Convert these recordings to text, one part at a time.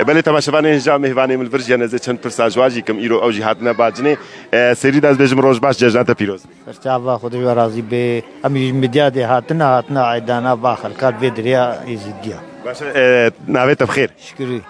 بله تماشاوان هجا مهوانی من ورجی نزه چند پرسا جواجی کم ایرو أو جهات نباجنه سری داز بجم روز باش ججنات پیروز سرچاوا خود و راضی به امی مدیا ده هاتنا هاتنا عیدانا با خلقات به دریا ایزدیا باش ناویت بخیر شکری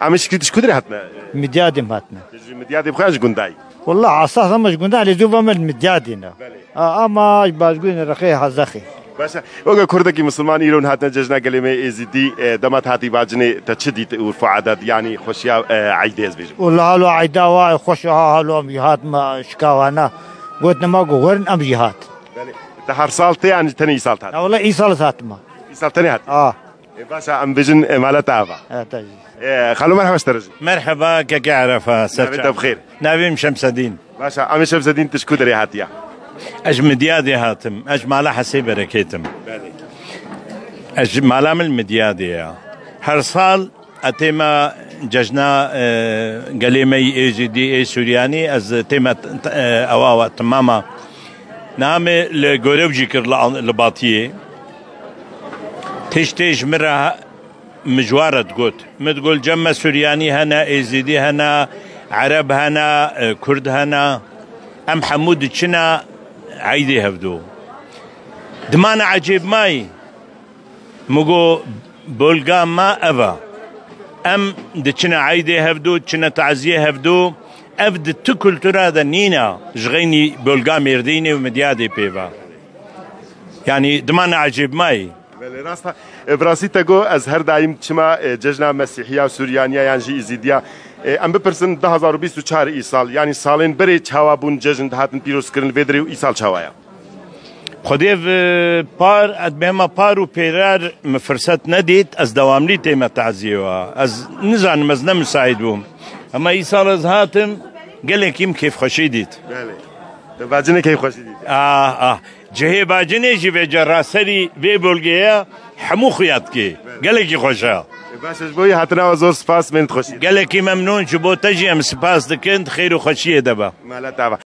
امش كنت شكون هاتنا مدیا دم هاتنا مديادي بخاش قنداي والله عصا مش على زوبا من مديادنا اما باش قلنا رخي حزخي باشا. وقا كردكي مسلمان هاتنا ججنا قلمه ازيدي دمت هاتي باجني تشدي ورفع عدد يعني خوشيا عيديز بيجو والله هلو عيدا واي خوشها هلو امجيهات ما شكاوانا قلت ما قورن امجيهات تهر سالتي يعني تاني سالت هات والله اي صالت ما سالت تاني هات؟ آه. باشا ام بيجن مالتا افا آه، تجي. خلو مرحبا اشترجي مرحبا كيك عرفة نبيت بخير نبيم شمس الدين باشا ام شمس الدين تشكو دري هاتيا أج مديادي هاتم. أج مالا حسي بركيتم. أج مالا من المديادي هر صال أتيما ججنا آه، قليمي اي جي دي إي سورياني أز تيما آه، اواوا تماما. نامي لغوريو جيكر لباطيه تيش تيش مرة مجوارة تقول متقول جمع سورياني هنا إيزيدي هنا عرب هنا آه، كرد هنا. أم حمود تشنا عیدی هەبدو دمانە عجێب مای. مگۆ بۆلگا ما ئەڤە ئەم دچنە عیدێ هەبدو چنە تعزیە هەبدو ئەف تو کولتورا دە نینە. ژغینی بۆلگا مێردینێ و مدیادێ پێوە یعنی دمانە عجێب مای. بله راستا براستی تگو از هر دایم چما ججنا مسیحیا و سوریانیا یان جی ایزیدیا ام بپرسن 2024 ای سال یعنی سالین بری چاوا بون ججن هاتن پیروز کرن ودری ای سال چاوایا؟ خدیو پار ادمه پار و پیرار مفرصت ندید از دواملی تیمه تعزیه از نزانم از نمساعد بوم. اما ای سال از هاتم گلکیم کیف خوشی دید. بله. بجنه کیف خوشی دید. آه آه. جهي باجني جي في جراسري في بولغيا حمو خياتكي قال لك خوشا باش بوی هاتنا و زور سپاس من خوشی. قال لك ممنون شبو تجي ام سباس دكنت خير وخشيه دبا. مالتا